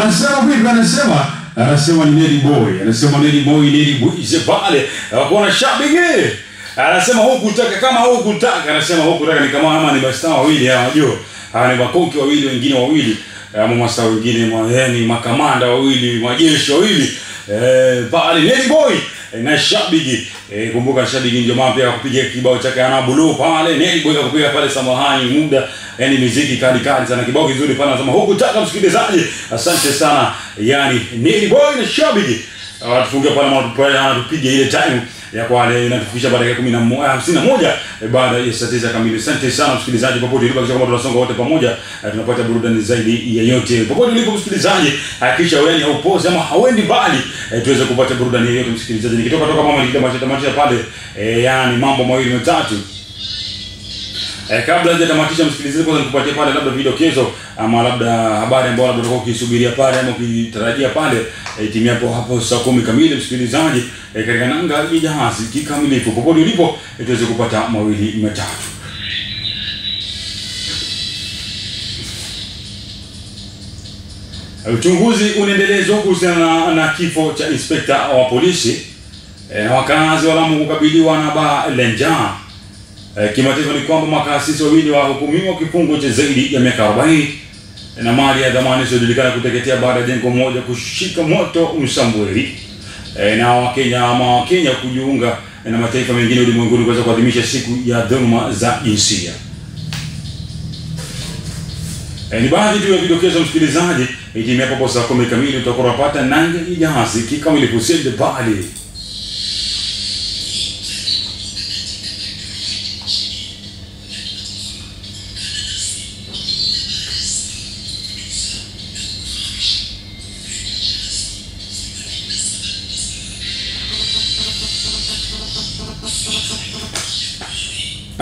anasema vipi? anasema anasema ni Neri Boy, anasema Neri Boy, Neri Boy pale wakona shabiki anasema hukutaka kama hukutaka, anasema hukutaka ni kama ama ni mastaa wawili hawa unajua, hawa ni makoki wawili wengine wawili ama mastaa wengine yani makamanda wawili majeshi wawili eh, pale Neri Boy eh, na shabiki. Eh, kumbuka shabiki ndio mama pia kupiga kibao chake ana blue pale ni Boy kupiga pale samahani muda. Yani muziki kali kali sana kibao kizuri pale anasema hukutaka msikilizaji. Asante sana. Yani ni Boy na shabiki. Anatufungia pale pale anatupiga ile time ya kwa wale inatufikisha baada ya 11 51 eh, baada ya saa 9 kamili. Asante sana msikilizaji, popote ulipo, kama tunasonga wote pamoja eh, tunapata burudani zaidi ya yote. Popote ulipo msikilizaji, hakikisha wewe ni haupozi ama hauendi mbali eh, tuweze kupata burudani yote msikilizaji. Nikitoka toka mama nikitamasha tamasha pale yani mambo mawili matatu Eh, kabla hajatamatisha msikilizaji, kwanza nikupatie pale labda vidokezo ama labda habari ambayo labda utakuwa ukisubiria pale ama ukitarajia pale eh, timu yako hapo saa kumi kamili msikilizaji, eh, katika nanga ya jahazi kikamilifu. Popote ulipo eh, tuweze kupata mawili matatu. Uchunguzi unaendelezwa kuhusiana na, kifo cha inspekta wa polisi eh, na wakazi wa Lamu kukabiliwa na baa la njaa. Eh, kimataifa ni kwamba makasisi wawili wahukumiwa kifungo cha zaidi ya miaka 40 na mali ya dhamani isiyojulikana kuteketea baada ya jengo moja kushika moto Msambweni. E, na Wakenya ama Wakenya kujiunga na mataifa mengine ulimwenguni kuweza kuadhimisha siku ya dhuluma za jinsia. E, ni baadhi tu ya vidokezo msikilizaji, itimia hapo saa kumi kamili utakuwa unapata nange ijahazi kikamilifu sende bali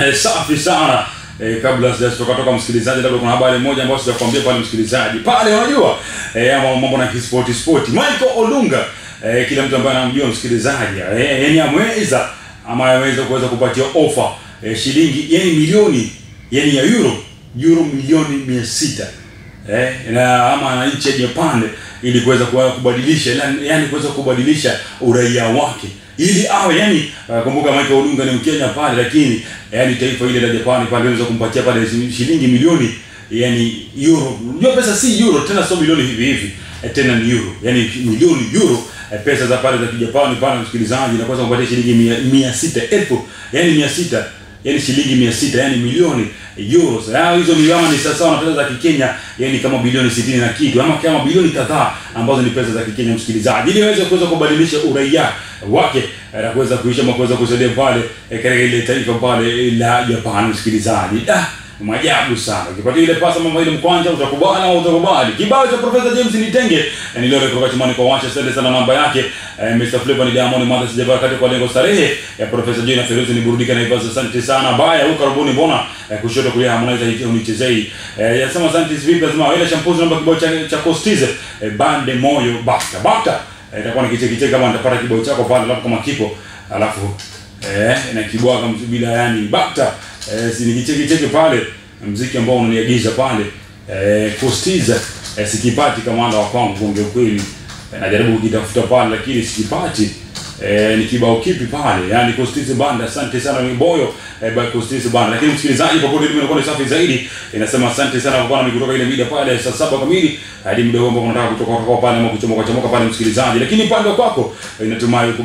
Eh, safi sana. Eh, kabla sijatoka toka msikilizaji, labda kuna habari moja ambayo sijakwambia pale msikilizaji. Pale, unajua eh, mambo na sport spoti. Michael Olunga eh, kila mtu ambaye anamjua msikilizaji eh, yani ameweza ama ameweza kuweza kupatia ofa eh, shilingi yani milioni yani ya euro euro milioni mia sita eh, na ama nchi ya Japan ili kuweza kubadilisha yani kuweza kubadilisha uraia wake. Ili awe yani uh, kumbuka Michael Olunga ni Mkenya pale lakini yani taifa ile la Japani pale liweza kumpatia pale shilingi milioni yani euro. Unajua pesa si euro tena sio milioni hivi hivi eh, tena ni euro. Yani milioni euro eh, pesa za pale za kijapani pale msikilizaji na kwanza kumpatia shilingi mia, mia sita elfu yani mia sita yani shilingi mia sita yani milioni euros. ya hizo milioni ni sasa na pesa za Kikenya yani kama bilioni sitini na kitu ama kama bilioni kadhaa ambazo ni pesa za Kikenya msikilizaji, ili aweze kuweza kubadilisha uraia wake eh, na kuweza kuisha ama kuweza kusaidia pale eh, katika ile taifa pale la Japan msikilizaji. Ah, Maajabu sana. Ukipatia ile pasa mama ile mkwanja utakubali au utakubali. Kibao cha Professor James Nitenge eh, ni leo kutoka chumani kwa wacha sende sana namba yake. Eh, Mr. Flavor ni Diamond Mother sijavaa kati kwa lengo starehe ya Professor Joy na Feruzi ni burudika na Ibaza. Asante sana. Baya huko karibuni mbona eh, kushoto kulia Harmonize hiyo unichezei. Eh, yasema asante vipi lazima ile shampoo namba kibao cha cha Costize eh, bande moyo basta. Basta. Eh, itakuwa ni kicheki cheki kama nitapata kibao chako pale alafu kama kipo alafu eh, na kibwaga bila yani bata eh, si nikicheki cheki pale mziki ambao unaniagiza pale eh, kustiza eh, sikipati kamanda wa kwangu kuongea ukweli. Eh, najaribu kukitafuta pale lakini sikipati. Eh, ni kibao kipi pale? Yani kustiza banda asante sana miboyo eh, by kustiza banda. Lakini msikilizaji popote ulipo inakuwa ni safi zaidi inasema asante sana kwa kuwa nami kutoka ile mida pale saa saba kamili hadi muda ambao unataka kutoka kwa pale ama kuchomoka chomoka pale msikilizaji. Lakini pande kwako eh, inatumai uko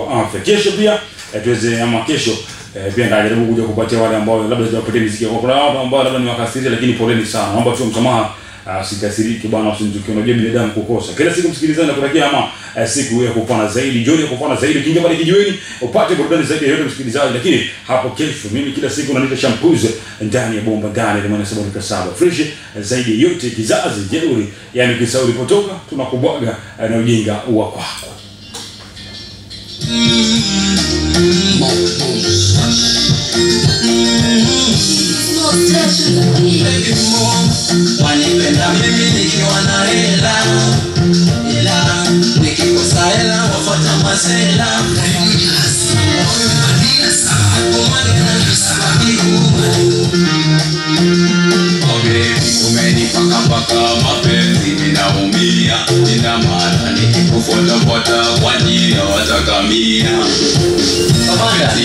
wa afya. Kesho pia eh, tuweze ama kesho eh, pia najaribu kuja kupatia wale ambao labda sijawapatia riziki. kwa kuna watu ambao labda ni wakasiri, lakini poleni sana. Naomba tu msamaha. Uh, sikasiriki bwana usinichukie. unajua binadamu kukosa. Kila siku msikilizaji nakutakia ama uh, siku ya kupana zaidi. Jioni ya kupana zaidi. Kingia pale kijiweni upate burudani zaidi yote msikilizaji. Lakini hapo kesho mimi kila siku naleta shampuzi ndani ya bomba ndani ya mwana sababu saba fresh eh, zaidi yote kizazi jeuri. Yani kisauri ulipotoka tunakubwaga uh, na ujinga wa kwako wanipenda mimi nikiwa na hela ila nikikosa hela wafata masela. Umenipaka mapenzi ninaumia nina kufuatafuata kwa ajili ya watakamia Kamanda.